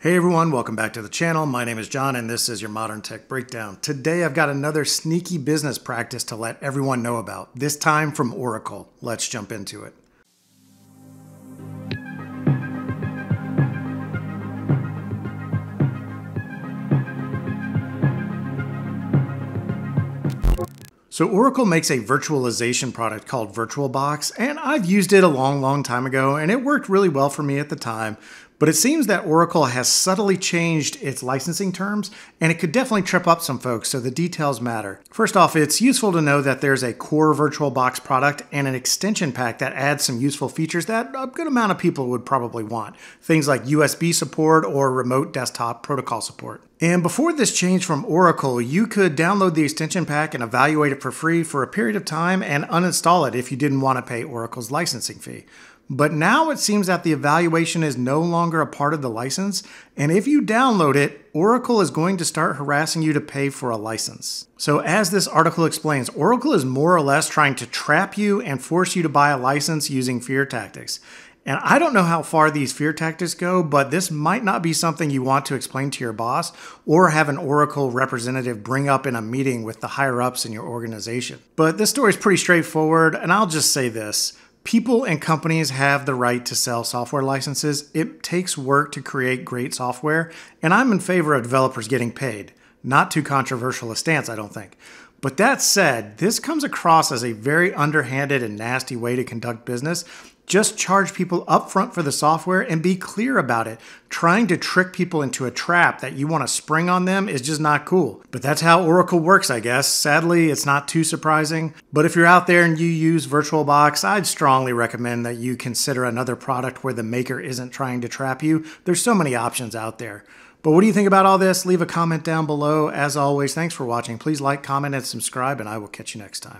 Hey everyone, welcome back to the channel. My name is John and this is your Modern Tech Breakdown. Today I've got another sneaky business practice to let everyone know about, this time from Oracle. Let's jump into it. So Oracle makes a virtualization product called VirtualBox, and I've used it a long, long time ago, and it worked really well for me at the time. But it seems that Oracle has subtly changed its licensing terms, and it could definitely trip up some folks, so the details matter. First off, it's useful to know that there's a core VirtualBox product and an extension pack that adds some useful features that a good amount of people would probably want. Things like USB support or remote desktop protocol support. And before this change from Oracle, you could download the extension pack and evaluate it for free for a period of time and uninstall it if you didn't want to pay Oracle's licensing fee. But now it seems that the evaluation is no longer a part of the license, and if you download it, Oracle is going to start harassing you to pay for a license. So, as this article explains, Oracle is more or less trying to trap you and force you to buy a license using fear tactics. And I don't know how far these fear tactics go, but this might not be something you want to explain to your boss or have an Oracle representative bring up in a meeting with the higher ups in your organization. But this story is pretty straightforward, and I'll just say this. People and companies have the right to sell software licenses. It takes work to create great software, and I'm in favor of developers getting paid. Not too controversial a stance, I don't think. But that said, this comes across as a very underhanded and nasty way to conduct business. Just charge people upfront for the software and be clear about it. Trying to trick people into a trap that you want to spring on them is just not cool. But that's how Oracle works, I guess. Sadly, it's not too surprising. But if you're out there and you use VirtualBox, I'd strongly recommend that you consider another product where the maker isn't trying to trap you. There's so many options out there. But what do you think about all this? Leave a comment down below. As always, thanks for watching. Please like, comment, and subscribe, and I will catch you next time.